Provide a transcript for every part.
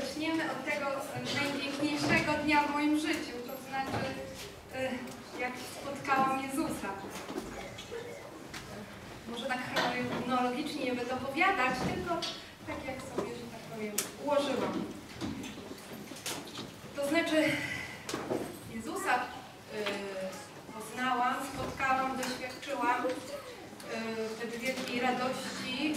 zaczniemy od tego najpiękniejszego dnia w moim życiu, to znaczy e, jak spotkałam Jezusa. Może tak chronologicznie nie będę opowiadać, tylko tak jak sobie, że tak powiem, ułożyłam. To znaczy Jezusa e, poznałam, spotkałam, doświadczyłam e, wtedy wielkiej radości.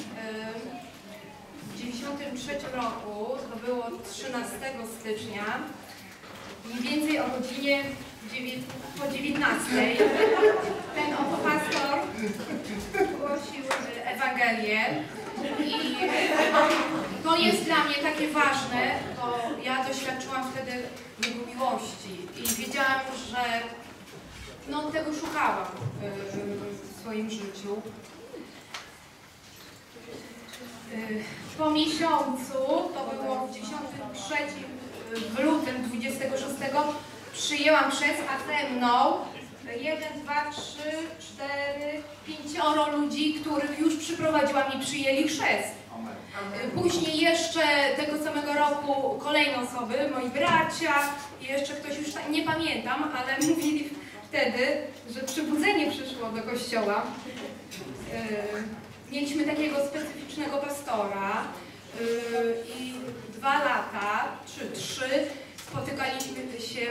E, w 1993 roku, to było 13 stycznia, mniej więcej o godzinie po 19 ten oto pastor głosił Ewangelię i to jest dla mnie takie ważne, bo ja doświadczyłam wtedy Jego miłości i wiedziałam, że no, tego szukałam y, w swoim życiu. Y, Po miesiącu, to było w 93, y, w lutym 26, przyjęłam chrzest, a ze mną 1, 2, 3, 4, 5 ludzi, których już przyprowadziłam i przyjęli chrzest. Y, Później jeszcze tego samego roku kolejne osoby, moi bracia jeszcze ktoś już nie pamiętam, ale mówili wtedy, że przybudzenie przyszło do kościoła. Mieliśmy takiego specyficznego pastora y, i dwa lata, czy trzy, spotykaliśmy się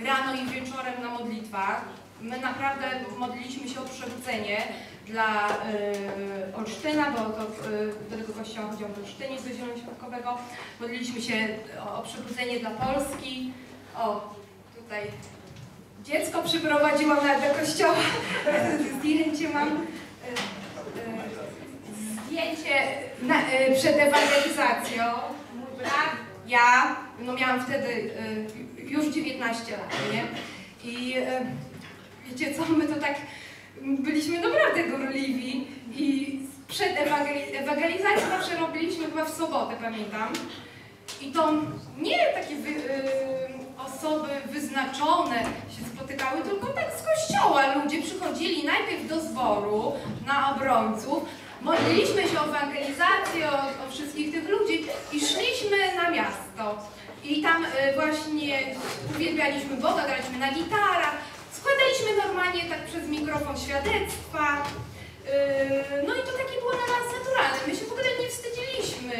y, rano i wieczorem na modlitwach. My naprawdę modliliśmy się o przebudzenie dla y, Olsztyna, bo to, do tego kościoła chodziłam do Olsztynie, do Zielonoświątkowego. Modliliśmy się o, o przebudzenie dla Polski. O, tutaj dziecko przyprowadziłam nawet do kościoła. Zdjęcie mam. Zdjęcie na, y, przed ewangelizacją. Mój brat, ja, no miałam wtedy y, już 19 lat, nie? I y, wiecie co, my to tak byliśmy naprawdę gorliwi i przed ewangeli ewangelizacją zawsze robiliśmy chyba w sobotę, pamiętam. I to nie takie wy, osoby wyznaczone się spotykały, tylko tak z kościoła ludzie przychodzili najpierw do zboru na obrońców, modliliśmy się o ewangelizację, o, o wszystkich tych ludzi i szliśmy na miasto. I tam y, właśnie uwielbialiśmy Boga, graliśmy na gitarach, składaliśmy normalnie tak przez mikrofon świadectwa. Yy, No i to takie było dla nas naturalne. My się w ogóle nie wstydziliśmy.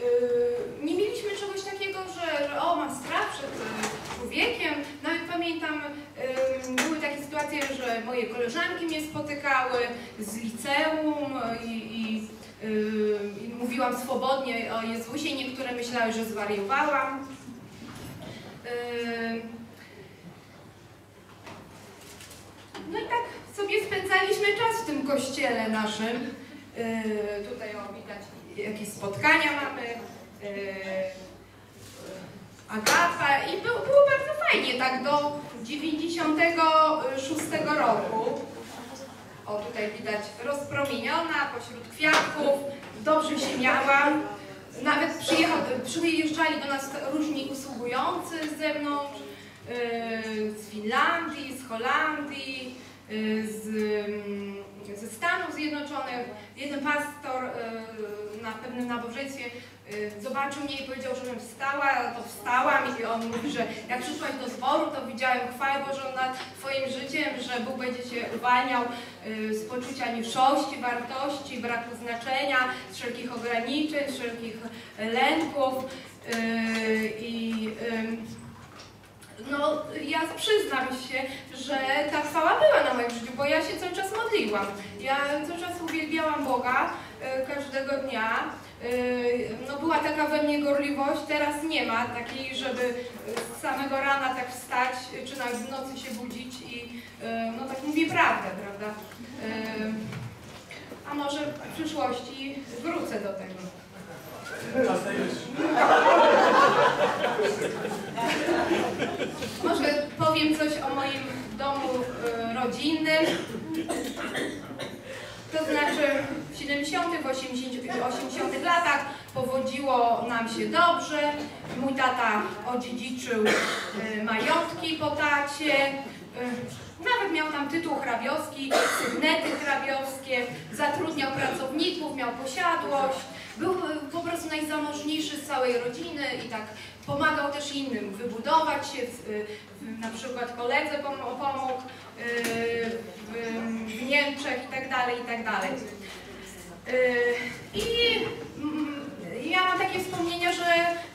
Yy, Nie mieliśmy czegoś takiego, że, że o, mam strach przed y, człowiekiem. Nawet pamiętam, yy, były takie sytuacje, że moje koleżanki mnie spotykały z liceum i, i, yy, i mówiłam swobodnie o Jezusie. Niektóre myślały, że zwariowałam. Yy, No i tak sobie spędzaliśmy czas w tym kościele naszym. Yy, tutaj o, widać jakieś spotkania mamy. Yy, Agata i było, było bardzo fajnie, tak do 96 roku. O, tutaj widać rozpromieniona pośród kwiatków, dobrze się miałam. Nawet przyjeżdżali do nas różni usługujący z zewnątrz, yy, z Finlandii, z Holandii, yy, z, mm, ze Stanów Zjednoczonych. Jeden pastor yy, na pewnym nabożeństwie yy, zobaczył mnie i powiedział, żebym wstała, to wstałam i on mówi, że jak przyszłaś do zboru, to widziałem chwałę Bożą nad Twoim życiem, że Bóg będzie Cię uwalniał yy, z poczucia niższości, wartości, braku znaczenia, z wszelkich ograniczeń, z wszelkich lęków yy, i yy, no, ja przyznam się, że ta chwała była na moim życiu, bo ja się cały czas modliłam. Ja cały czas uwielbiałam Boga e, każdego dnia. E, no, była taka we mnie gorliwość, teraz nie ma takiej, żeby z samego rana tak wstać, czy nawet w nocy się budzić i e, no tak mówię prawdę, prawda? A może w przyszłości wrócę do tego. Może powiem coś o moim domu y, rodzinnym. To znaczy w 70., 80., 80 latach powodziło nam się dobrze. Mój tata odziedziczył y, majątki po tacie. Nawet miał tam tytuł hrabiowski, sygnety hrabiowskie, zatrudniał pracowników, miał posiadłość. Był e, po prostu najzamożniejszy z całej rodziny i tak pomagał też innym wybudować się, w, na przykład koledze pom- pomógł e, w, Niemczech i tak dalej, i tak dalej. E, I mm, ja mam takie wspomnienia, że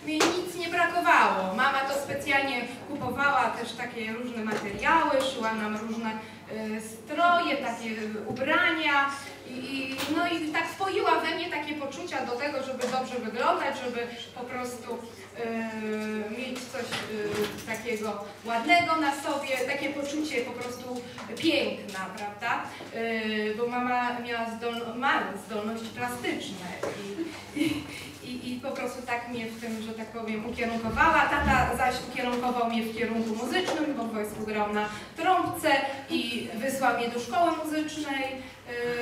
mi nic nie brakowało. Mama to specjalnie kupowała też takie różne materiały, szyła nam różne e, stroje, takie ubrania i, no i tak wpoiła we mnie takie poczucia do tego, żeby dobrze wyglądać, żeby po prostu e, mieć coś e, takiego ładnego na sobie, takie poczucie po prostu piękna, prawda? E, bo mama miała zdol ma zdolności plastyczne i, i, i, i po prostu tak mnie w tym, że tak powiem, ukierunkowała. Tata zaś ukierunkował mnie w kierunku muzycznym, bo w wojsku grał na trąbce i wysłał mnie do szkoły muzycznej.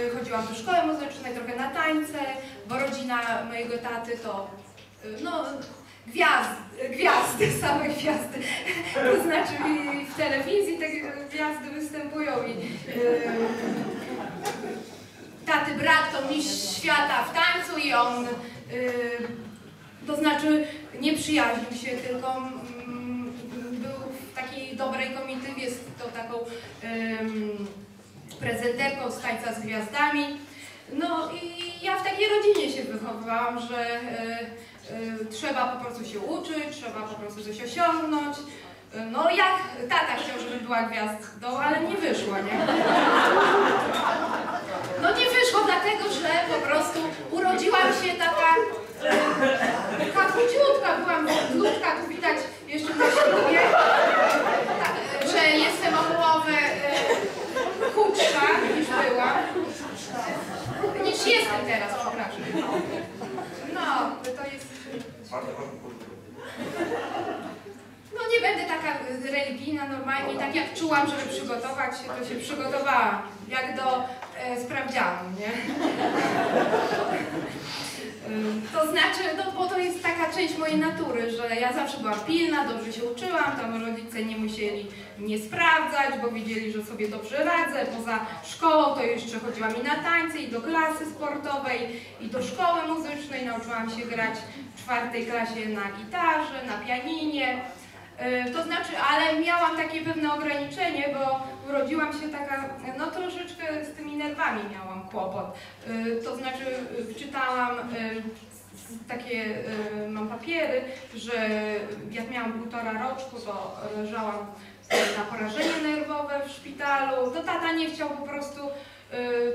Yy, chodziłam do szkoły muzycznej, trochę na tańce, bo rodzina mojego taty to yy, no, gwiazdy, gwiazdy, same gwiazdy. To znaczy w telewizji te gwiazdy występują i yy, taty brat to mistrz świata w tańcu i on to znaczy nie przyjaźnił się, tylko dobrej komitywie z to taką ym, prezenterką z tańca z gwiazdami. No i ja w takiej rodzinie się wychowywałam, że y, y, trzeba po prostu się uczyć, trzeba po prostu coś osiągnąć. No jak tata chciał, żebym była gwiazdą, ale nie wyszło, nie? No nie wyszło dlatego, że po prostu urodziłam 30 teraz, przepraszam. No, to jest... No nie będę taka religijna normalnie, tak jak czułam, żeby przygotować się, to się przygotowałam. Jak do e, sprawdzianu, nie? Ym, To znaczy, no bo to jest taka część mojej natury, że ja zawsze byłam pilna, dobrze się uczyłam, tam rodzice nie musieli mnie sprawdzać, bo wiedzieli, że sobie dobrze radzę. Poza szkołą to jeszcze chodziłam i na tańce, i do klasy sportowej, i do szkoły muzycznej. Nauczyłam się grać w czwartej klasie na gitarze, na pianinie. Y, To znaczy, ale miałam takie pewne ograniczenie, bo urodziłam się taka, no troszeczkę z tymi nerwami miałam kłopot. Y, To znaczy, czytałam s- takie, mam papiery, że jak miałam półtora roczku, to leżałam na porażenie nerwowe w szpitalu. To tata nie chciał po prostu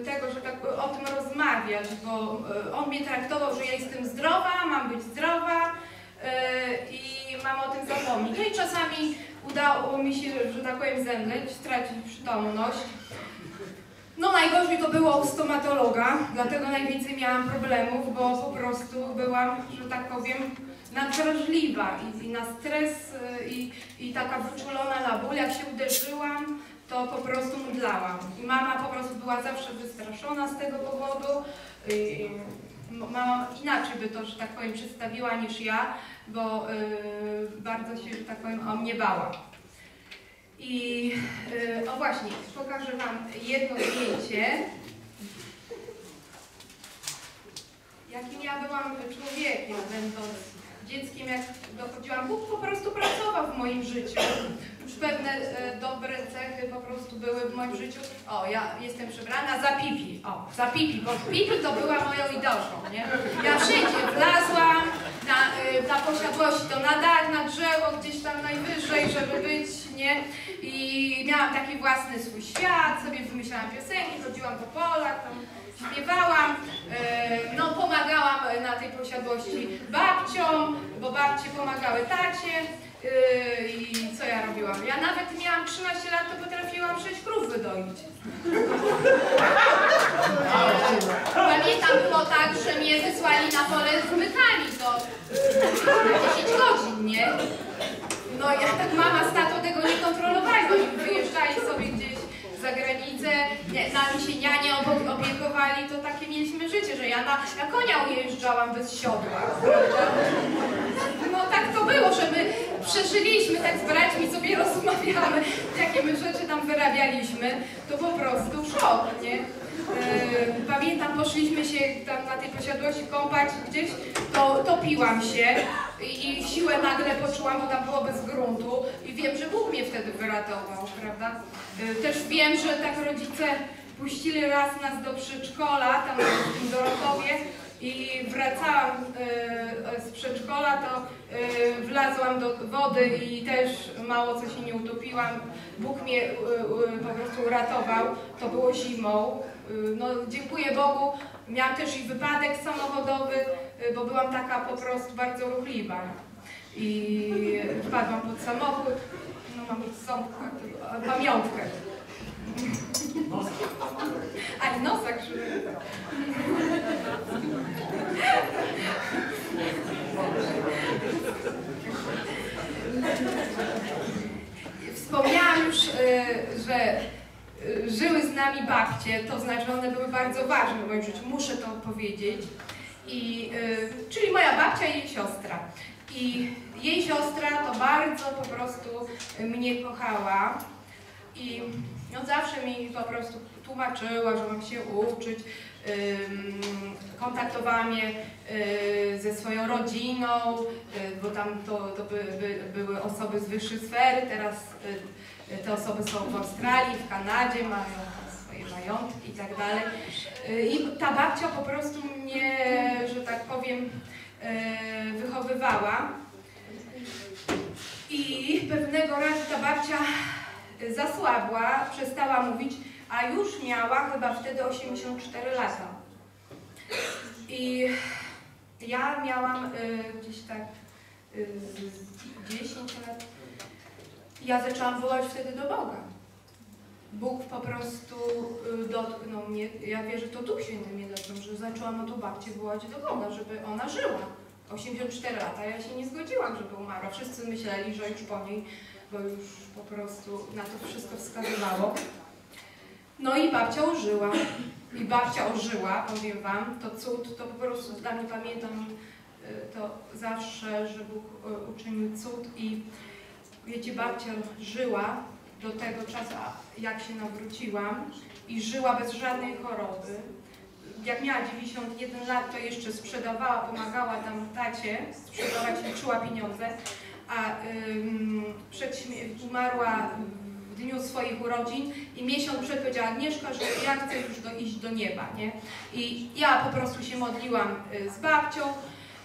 tego, że tak o tym rozmawiać, bo on mnie traktował, że ja jestem zdrowa, mam być zdrowa, i mam o tym zapomnieć. No i czasami udało mi się, że tak powiem, zemdleć, stracić przytomność. No najgorzej to było u stomatologa, dlatego najwięcej miałam problemów, bo po prostu byłam, że tak powiem, nadwrażliwa i, i na stres y, i, i taka wyczulona na ból. Jak się uderzyłam, to po prostu mdlałam. I mama po prostu była zawsze wystraszona z tego powodu. I, Mama inaczej by to, że tak powiem, przedstawiła niż ja, bo y, bardzo się, że tak powiem, o mnie bała. I y, o właśnie, pokażę Wam jedno zdjęcie. Jakim ja byłam człowiekiem, będąc dzieckiem, jak dochodziłam. Bóg po prostu pracował w moim życiu. Już pewne e, dobre cechy po prostu były w moim życiu. O, ja jestem przebrana za Pipi. O, za Pipi, bo Pipi to była moją idolką, nie? Ja wszędzie wlazłam, na, y, na posiadłości, to na dach, na drzewo, gdzieś tam najwyżej, żeby być, nie? I miałam taki własny swój świat, sobie wymyślałam piosenki, chodziłam po polach, tam śpiewałam, e, no pomagałam na tej posiadłości babciom, bo babcie pomagały tacie e, i co ja robiłam? Ja nawet miałam 13 lat, to potrafiłam 6 krów wydoić. Pamiętam było tak, że mnie wysłali na pole z mytami to na 10 godzin, nie? No ja tak mama z tatą tego nie kontrolowali, bo oni wyjeżdżali sobie gdzieś za granicę, nie, nami się nianie opiekowali, to takie mieliśmy życie, że ja na, na konia ujeżdżałam bez siodła, prawda? No tak to było, że my przeżyliśmy tak z braćmi, sobie rozmawiamy, jakie my rzeczy tam wyrabialiśmy, to po prostu szok, nie? Yy, Pamiętam, poszliśmy się tam na tej posiadłości kąpać gdzieś, to topiłam się i, i siłę nagle poczułam, bo tam było bez gruntu i wiem, że wtedy wyratował, prawda? Yy, Też wiem, że tak rodzice puścili raz nas do przedszkola, tam w Dorotowie i wracałam yy, z przedszkola, to yy, wlazłam do wody i też mało co się nie utopiłam. Bóg mnie po prostu uratował, to było zimą. No, dziękuję Bogu. Miałam też i wypadek samochodowy, bo byłam taka po prostu bardzo ruchliwa. I wpadłam pod samochód. No mam są, pamiątkę. A nosa krzywy. Wspomniałam już, y, że y, żyły z nami babcie, to znaczy one były bardzo ważne w moim życiu, muszę to powiedzieć. I, y, czyli moja babcia i jej siostra. I jej siostra to bardzo po prostu mnie kochała. I no zawsze mi po prostu tłumaczyła, że mam się uczyć, kontaktowała mnie y, ze swoją rodziną, y, bo tam to, to by, by, były osoby z wyższej sfery, teraz y, te osoby są w Australii, w Kanadzie, mają swoje majątki i tak dalej. I ta babcia po prostu mnie, że tak powiem, wychowywała. I pewnego razu ta babcia zasłabła, przestała mówić, a już miała chyba wtedy 84 lata. I ja miałam y, gdzieś tak y, z 10 lat. Ja zaczęłam wołać wtedy do Boga. Bóg po prostu y, dotknął mnie. Ja wierzę, to Duch Święty mnie dotknął, że zaczęłam o tą babcię wołać do Boga, żeby ona żyła. 84 lata, ja się nie zgodziłam, żeby umarła. Wszyscy myśleli, że już po niej, bo już po prostu na to wszystko wskazywało. No i babcia ożyła. I babcia ożyła, powiem Wam, to cud, to po prostu dla mnie pamiętam y, to zawsze, że Bóg y, uczynił cud i wiecie, babcia żyła do tego czasu, jak się nawróciłam i żyła bez żadnej choroby. Jak miała 91 lat, to jeszcze sprzedawała, pomagała tam tacie sprzedawać, liczyła pieniądze, a ym, przed umarła w dniu swoich urodzin i miesiąc przed powiedziała Agnieszka, że ja chcę już do, iść do nieba, nie? I ja po prostu się modliłam y, z babcią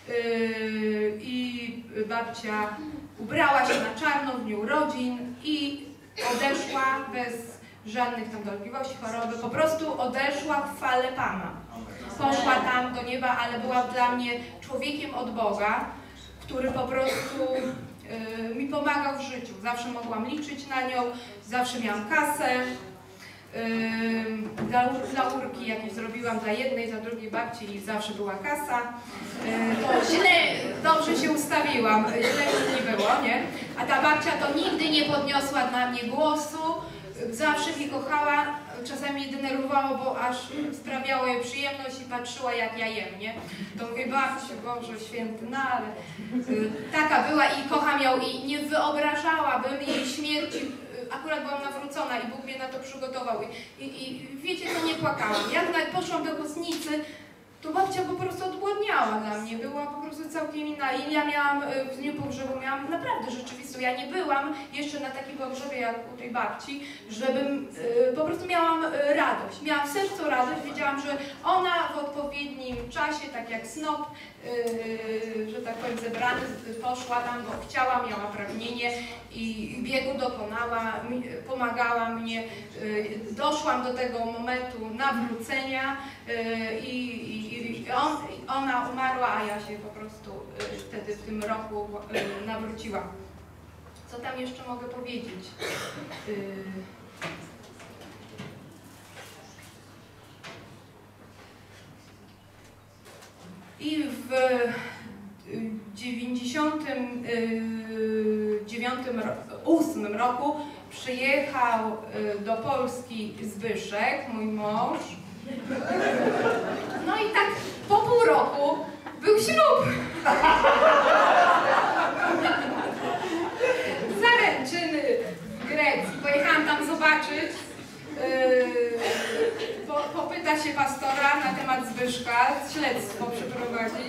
y, i babcia ubrała się na czarno w dniu urodzin i odeszła bez żadnych tam dolegliwości, choroby, po prostu odeszła w fale Pana. Poszła tam do nieba, ale była dla mnie człowiekiem od Boga, który po prostu y, mi pomagał w życiu. Zawsze mogłam liczyć na nią, zawsze miałam kasę. Ym, Dla, dla urki jakieś zrobiłam dla jednej, dla drugiej babci i zawsze była kasa. Yy, źle, dobrze się ustawiłam, źle mi nie było, nie? A ta babcia to nigdy nie podniosła na mnie głosu, zawsze mnie kochała, czasami denerwowało, bo aż sprawiało jej przyjemność i patrzyła jak ja jem, nie? To mówię, babciu, Boże Święty, no ale y, taka była i kocham ją i nie wyobrażałabym jej śmierci akurat byłam nawrócona i Bóg mnie na to przygotował. I, i, i wiecie co, nie płakałam. Jak poszłam do kosnicy, to babcia po prostu odgłodniała dla mnie. Była po prostu całkiem inna. I ja miałam y, w dniu pogrzebu, miałam naprawdę rzeczywistą. Ja nie byłam jeszcze na takim pogrzebie jak u tej babci, żebym y, po prostu miałam y, radość. Miałam w sercu radość, wiedziałam, że ona w odpowiednim czasie, tak jak snop, że tak powiem, zebrany, poszła tam, bo chciała, miała pragnienie i biegu dokonała, pomagała mnie. Doszłam do tego momentu nawrócenia i, on, ona umarła, a ja się po prostu y, wtedy w tym roku y, nawróciłam. Co tam jeszcze mogę powiedzieć? Y, I w y, 99 8 roku przyjechał do Polski Zbyszek, mój mąż. No i tak po pół roku był ślub. Zaręczyny w Grecji. Pojechałam tam zobaczyć. Yy, po, popyta się pastora na temat Zbyszka, śledztwo przeprowadzić,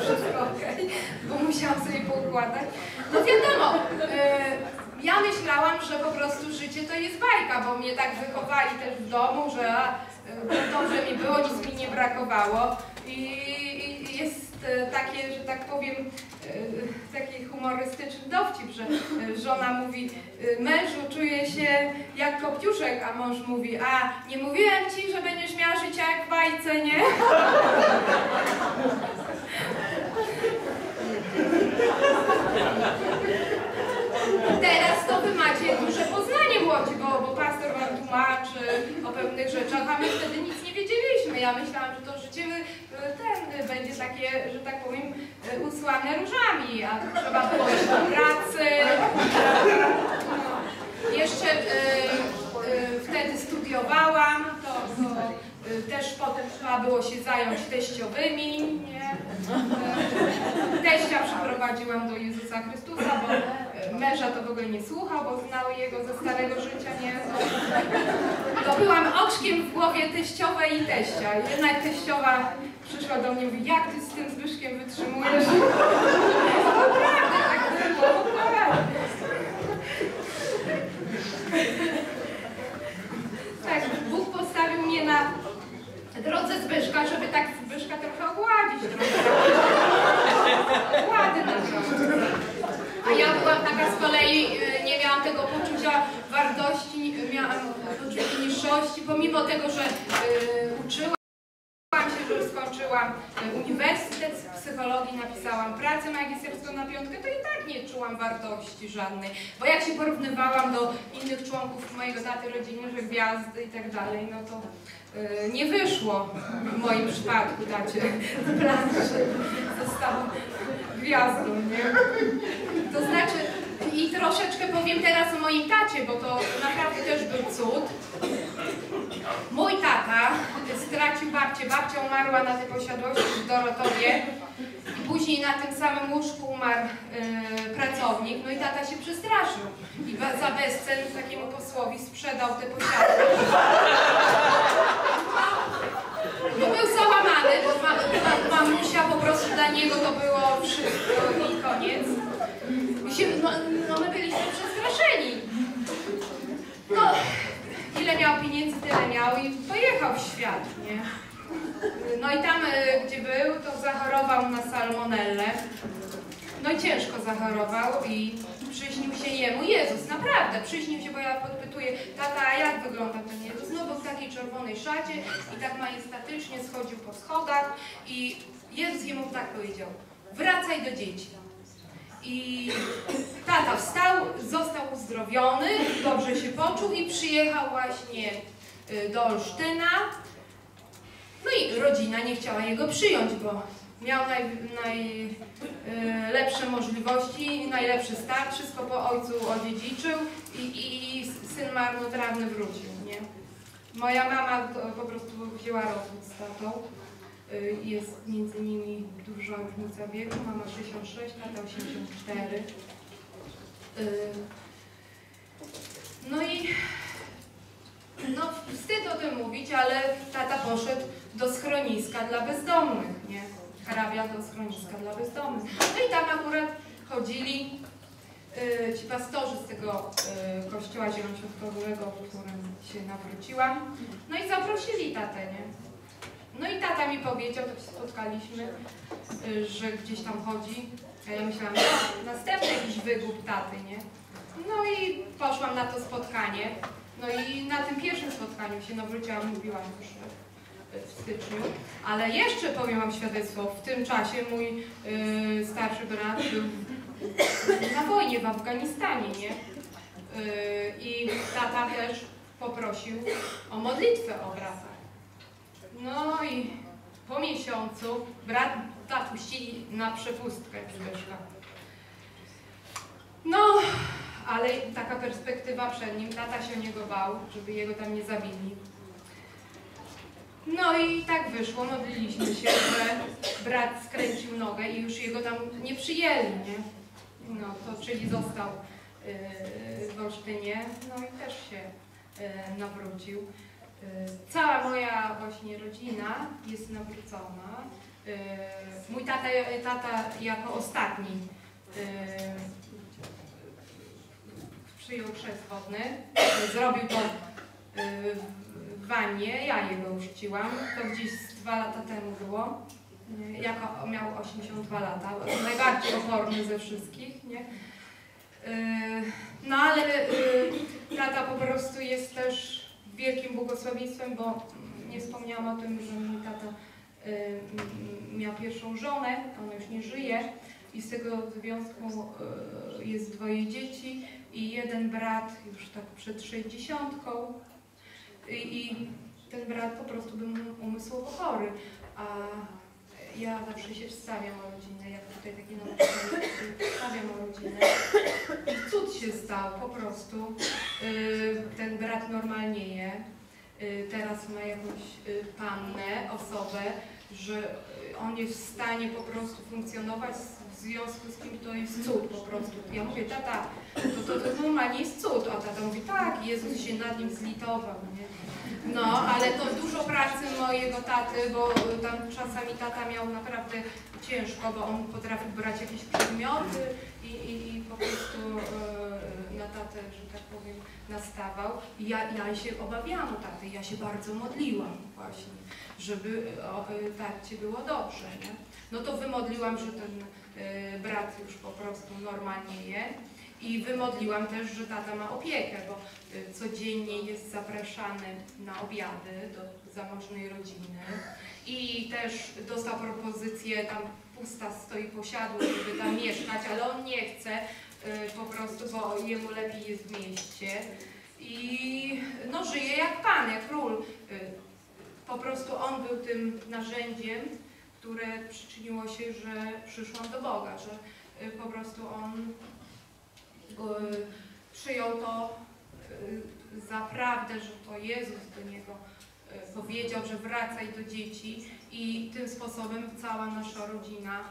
wszystko okej, okay, bo musiałam sobie poukładać. No wiadomo, yy, ja myślałam, że po prostu życie to jest bajka, bo mnie tak wychowali też w domu, że dobrze mi było, nic mi nie brakowało. I, jest e, takie, że tak powiem, e, taki humorystyczny dowcip, że e, żona mówi, mężu czuję się jak kopciuszek, a mąż mówi, a nie mówiłem ci, że będziesz miała życie jak w bajce, nie? Teraz to wy macie duże poznanie w Łodzi, bo, bo pastor wam tłumaczy o pewnych rzeczach, a my wtedy nic nie wiedzieliśmy. Ja myślałam, że to życie y, ten y, będzie takie, że tak powiem, y, usłane różami, a trzeba było do pracy. No. Jeszcze y, y, wtedy studiowałam, to, to też potem trzeba było się zająć teściowymi, nie? Teścia przyprowadziłam do Jezusa Chrystusa, bo męża to w ogóle nie słuchał, bo znał jego ze starego życia, nie? To byłam oczkiem w głowie teściowej i teścia. Jednak teściowa przyszła do mnie i mówi, jak ty z tym Zbyszkiem wytrzymujesz? Naprawdę tak było. Tak, Bóg postawił mnie na drodze Zbyszka, żeby tak Zbyszka trochę ogładzić. Trochę. Ładna trochę. A ja byłam taka z kolei, y, nie miałam tego poczucia wartości, miałam poczucie niższości, pomimo tego, że y, uczyłam się, że skończyłam y, uniwersytet z psychologii, napisałam pracę magisterską na piątkę, to i tak nie czułam wartości żadnej. Bo jak się porównywałam do innych członków mojego taty rodziny, że gwiazdy i tak dalej, no to nie wyszło w moim przypadku tacie plan, że został gwiazdą, nie? To znaczy, i troszeczkę powiem teraz o moim tacie, bo to naprawdę też był cud. Mój tata stracił babcię, babcia umarła na tej posiadłości w Dorotowie i później na tym samym łóżku umarł e, pracownik, no i tata się przestraszył i za bezcen takiemu posłowi sprzedał te posiadłość. No był załamany, bo ma, ma, mamusia po prostu dla niego to było wszystko i koniec. Się, no, no my byliśmy przestraszeni. No, ile miał pieniędzy, tyle miał i pojechał w świat, nie? No i tam, y, gdzie był, to zachorował na salmonellę. No i ciężko zachorował i przyśnił się jemu Jezus, naprawdę, przyśnił się, bo ja podpytuję, tata, a jak wygląda ten Jezus? No bo w takiej czerwonej szacie i tak majestatycznie schodził po schodach i Jezus jemu tak powiedział, wracaj do dzieci. I tata wstał, został uzdrowiony, dobrze się poczuł i przyjechał właśnie y, do Olsztyna. No i rodzina nie chciała jego przyjąć, bo miał najlepsze naj, y, możliwości, najlepszy start, wszystko po ojcu odziedziczył i, i syn marnotrawny wrócił, nie? Moja mama po prostu wzięła rozwód z tatą. Y, Jest między nimi duża różnica wieku. Mama 66, tata 84. Y, No i no wstyd o tym mówić, ale tata poszedł do schroniska dla bezdomnych, nie? Hrabia do schroniska dla bezdomnych. No i tam akurat chodzili y, ci pastorzy z tego kościoła zielonoświątkowego, w którym się nawróciłam. No i zaprosili tatę, nie? No i tata mi powiedział, to się spotkaliśmy, że gdzieś tam chodzi. A ja myślałam, no, następny jakiś wygłup taty, nie? No i poszłam na to spotkanie. No i na tym pierwszym spotkaniu się nawróciłam, mówiłam już w styczniu. Ale jeszcze powiem wam świadectwo, w tym czasie mój y, starszy brat był na wojnie w Afganistanie, nie? Y, I tata też poprosił o modlitwę o brata. No i po miesiącu brat tata puścili na przepustkę Zbyszka. No, ale taka perspektywa przed nim, tata się o niego bał, żeby jego tam nie zabili. No i tak wyszło, modliliśmy się, że brat skręcił nogę i już jego tam nie przyjęli, nie? No to czyli został yy, w Olsztynie, no i też się yy, nawrócił. Cała moja właśnie rodzina jest nawrócona. Y, Mój tata, tata jako ostatni y, przyjął chrzest wodny. Zrobił to y, w wannie, ja jego uczciłam. To gdzieś dwa lata temu było. Y, Jako miał 82 lata. Najbardziej oporny ze wszystkich, nie? Y, No ale y, tata po prostu jest też wielkim błogosławieństwem, bo nie wspomniałam o tym, że mój tata y, miał pierwszą żonę, ona już nie żyje. I z tego związku y, jest dwoje dzieci i jeden brat już tak przed sześćdziesiątką. I, i ten brat po prostu był umysłowo chory, a ja zawsze się wstawiam o rodzinę, jak tutaj taki nauczyciel wstawiam o rodzinę. I cud się stał po prostu. Y, Ten brat normalnieje. Y, Teraz ma jakąś y, pannę, osobę, że on jest w stanie po prostu funkcjonować w związku z kim to jest cud po prostu. Ja mówię, tata, to, to, to normalnie jest cud. A tata mówi, tak, Jezus się nad nim zlitował. Nie? No, ale to dużo pracy mojego taty, bo tam czasami tata miał naprawdę ciężko, bo on potrafił brać jakieś przedmioty i, i, i po prostu e, na tatę, że tak powiem, nastawał. I ja, ja się obawiałam taty, ja się bardzo modliłam właśnie, żeby o, e, tacie było dobrze, nie? No to wymodliłam, że ten e, brat już po prostu normalnie je. I wymodliłam też, że tata ma opiekę, bo y, codziennie jest zapraszany na obiady do zamożnej rodziny. I też dostał propozycję, tam pusta stoi posiadłość, żeby tam mieszkać, ale on nie chce y, po prostu, bo jemu lepiej jest w mieście. I no żyje jak pan, jak król. Y, Po prostu on był tym narzędziem, które przyczyniło się, że przyszłam do Boga, że y, po prostu on y, przyjął to y, za prawdę, że to Jezus do niego powiedział, że wracaj do dzieci i tym sposobem cała nasza rodzina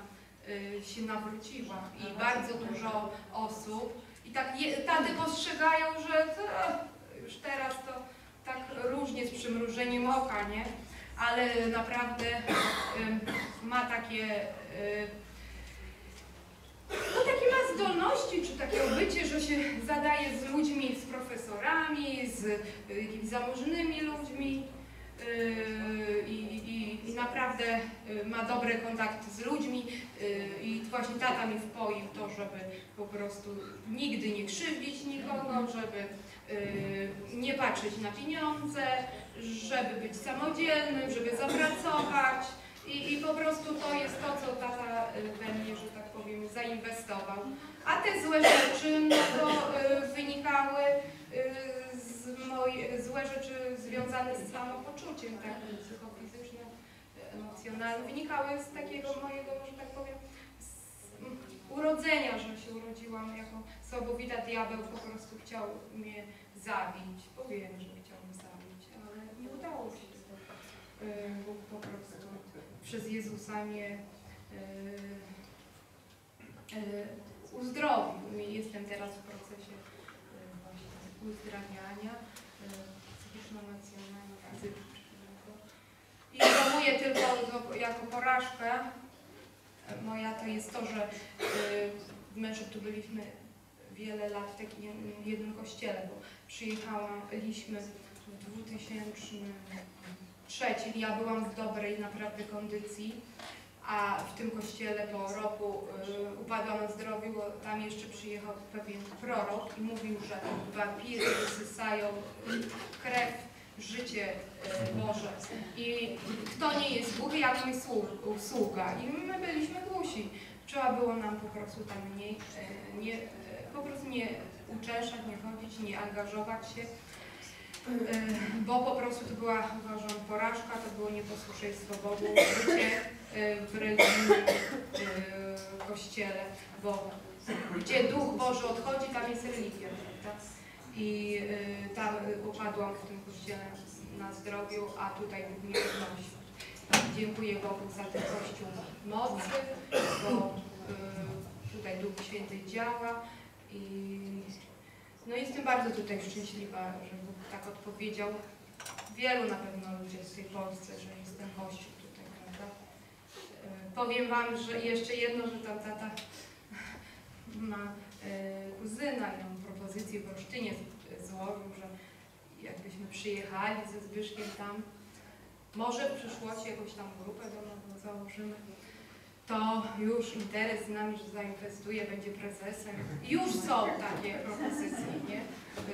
się nawróciła i bardzo dużo osób i tak je, taty postrzegają, że to, już teraz to tak różnie z przymrużeniem oka, nie? Ale naprawdę ma takie no takie ma zdolności, czy takie obycie, że się zadaje z ludźmi, z profesorami, z y, jakimiś zamożnymi ludźmi y, i, i, i naprawdę y, ma dobre kontakty z ludźmi i właśnie tata mi wpoił to, żeby po prostu nigdy nie krzywdzić nikogo, żeby nie patrzeć na pieniądze, żeby być samodzielnym, żeby zapracować. I, I po prostu to jest to, co tata y, we mnie, że tak powiem, zainwestował. A te złe rzeczy, no to y, wynikały y, z moje, złe rzeczy związane z samopoczuciem, tak, psychofizycznym, y, emocjonalnym, wynikały z takiego mojego, że tak powiem, z urodzenia, że się urodziłam jako słabowita diabeł, po prostu chciał mnie zabić. Powiem, że chciał mnie zabić, ale nie udało się. Y, Bóg po prostu przez Jezusa mnie y, y, uzdrowił. Jestem teraz w procesie właśnie uzdrawiania psychiczno-emocjonalnego. I żałuję tylko jako porażkę moja to jest to, że my, że tu byliśmy wiele lat w takim jednym kościele, bo przyjechaliśmy w 2003, ja byłam w dobrej naprawdę kondycji, a w tym kościele po roku y, upadłam na zdrowiu, bo tam jeszcze przyjechał pewien prorok i mówił, że wampiry wysysają krew, życie Boże. I kto nie jest głuchy, jak mój sług- sługa. I my byliśmy głusi. Trzeba było nam po prostu tam nie, y, nie, y, po prostu nie uczęszczać, nie chodzić, nie angażować się. Bo po prostu to była, uważam, porażka, to było nieposłuszeństwo Bogu, życie w religijnym kościele, bo gdzie Duch Boży odchodzi, tam jest religia, prawda? I y, tam y, upadłam w tym kościele na zdrowiu, a tutaj mnie podnosi. Dziękuję Bogu za ten Kościół mocy, bo y, tutaj Duch Święty działa i no jestem bardzo tutaj szczęśliwa, że Bóg tak odpowiedział wielu na pewno ludzi w tej Polsce, że jest ten kościół tutaj, prawda? E, Powiem Wam, że jeszcze jedno, że tam tata ma kuzyna i on propozycję w Olsztynie złożył, że jakbyśmy przyjechali ze Zbyszkiem tam, może w przyszłości jakąś tam grupę domową założymy, to już interes z nami, że zainwestuje, będzie prezesem. Już są takie propozycje, nie?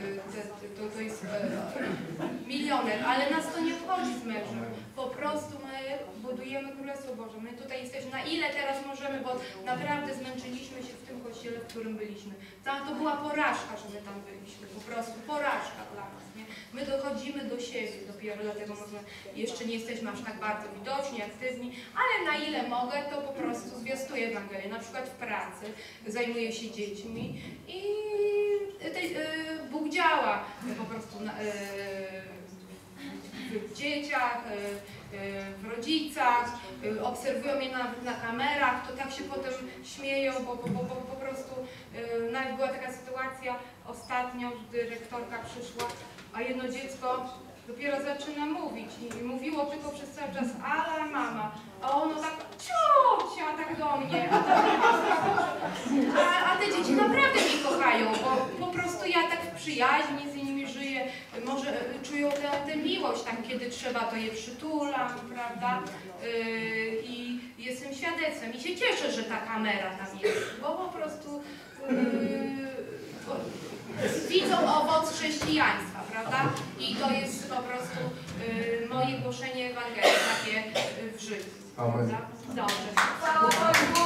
Y, te- To, to jest e, milioner, ale nas to nie obchodzi z mężem. Po prostu my budujemy Królestwo Boże. My tutaj jesteśmy na ile teraz możemy, bo naprawdę zmęczyliśmy się w tym kościele, w którym byliśmy. Tam to była porażka, że my tam byliśmy. Po prostu porażka dla nas. Nie? My dochodzimy do siebie, dopiero dlatego może jeszcze nie jesteśmy aż tak bardzo widoczni, aktywni, ale na ile mogę, to po prostu zwiastuję Ewangelię. Na przykład w pracy zajmuję się dziećmi i te, e, Bóg działa po prostu na, e, w dzieciach, w rodzicach, e, obserwują mnie nawet na kamerach, to tak się potem śmieją, bo, bo, bo, bo po prostu e, nawet była taka sytuacja ostatnio, że dyrektorka przyszła, a jedno dziecko dopiero zaczyna mówić i, mówiło tylko przez cały czas ale mama, a ono tak ciocia tak do mnie, a, a, a te dzieci naprawdę mnie kochają, bo po prostu ja tak w przyjaźni z nimi może e, czują tę, tę miłość, tam kiedy trzeba to je przytulam, prawda, Yy, i jestem świadectwem i się cieszę, że ta kamera tam jest, bo po prostu bo widzą owoc chrześcijaństwa, prawda, i to jest po prostu moje głoszenie Ewangelii, takie w życiu. Amen. Dobrze. Chwała Bogu.